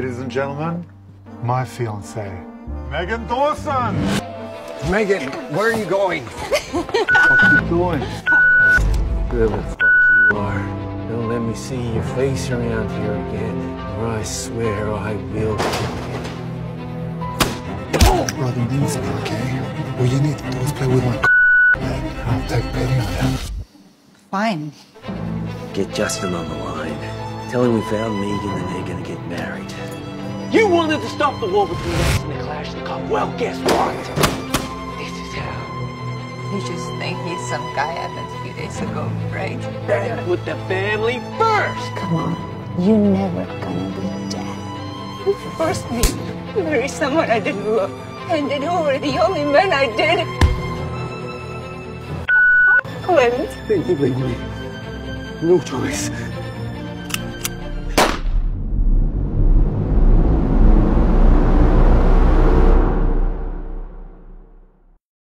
Ladies and gentlemen, my fiance, Megan Dawson. Megan, where are you going? What are you doing? Whoever the fuck you are, don't let me see your face around here again, or I swear I will kill you. Brother needs me, okay? All you need to do is play with my and I'll take pity on him. Fine. Get Justin on the line. Tell him we found Megan and they're gonna get married. You wanted to stop the war between us and the clash of the Kalashnikov. Well, guess what? This is how. You just think he's some guy I met a few days ago, right? Better put the family first. Come on, you're never gonna be dead. You forced me to marry someone I didn't love. And then who were the only men I did. Clint. Then you me. No choice.